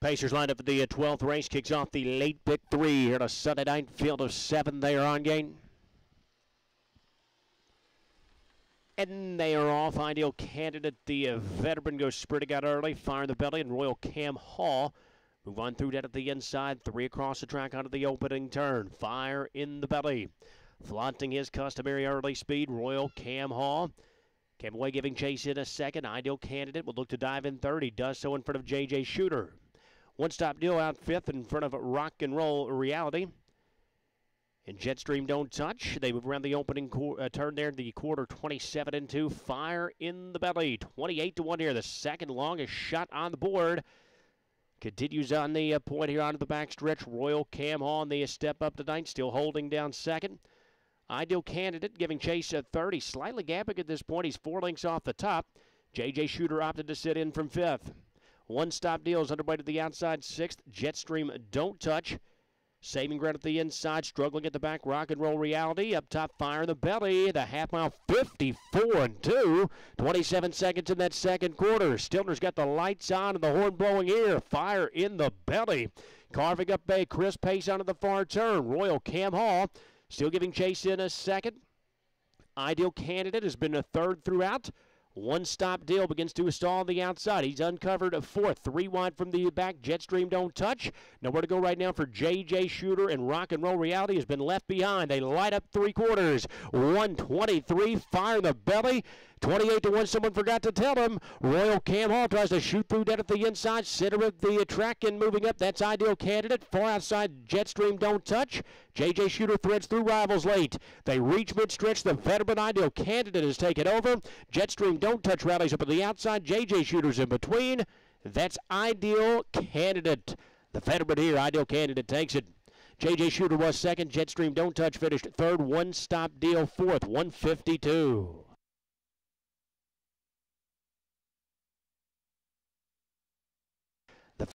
Pacers lined up at the 12th race. Kicks off the late pick three here at a Sunday night field of seven. They are on gain. And they are off. Ideal candidate, the uh, veteran, goes sprinting out early, fire in the belly, and Royal Cam Hall move on through that at the inside, three across the track onto the opening turn. Fire in the belly. Flaunting his customary early speed, Royal Cam Hall. Came away giving chase in a second. Ideal candidate will look to dive in third. He does so in front of JJ Shooter. One stop deal out fifth in front of Rock and Roll Reality. And Jetstream don't touch. They move around the opening uh, turn there. The quarter 27 and 2. Fire in the belly. 28 to 1 here. The second longest shot on the board. Continues on the uh, point here onto the backstretch. Royal Cam on the step up tonight. Still holding down second. Ideal candidate giving chase at 30. Slightly gapping at this point. He's four lengths off the top. JJ Shooter opted to sit in from fifth. One stop deal is underway to the outside sixth. Jetstream don't touch. Saving ground at the inside, struggling at the back. Rock and roll reality up top, fire in the belly. The half mile 54 and 2. 27 seconds in that second quarter. Stilner's got the lights on and the horn blowing here. Fire in the belly. Carving up bay, Chris pace onto the far turn. Royal Cam Hall still giving chase in a second. Ideal candidate has been a third throughout. One stop deal begins to stall on the outside. He's uncovered a fourth. Three wide from the back. Jetstream don't touch. Nowhere to go right now for JJ Shooter and Rock and Roll Reality has been left behind. They light up three quarters. 123. Fire in the belly. 28 to 1. Someone forgot to tell him. Royal Cam Hall tries to shoot through that at the inside. Center of the track and moving up. That's ideal candidate. Far outside. Jetstream don't touch. JJ Shooter threads through rivals late. They reach mid stretch. The veteran ideal candidate is taken over. Jetstream don't touch rallies up at the outside. JJ Shooter's in between. That's ideal candidate. The veteran here, ideal candidate, takes it. JJ Shooter was second. Jetstream don't touch finished third. One stop deal fourth. 152.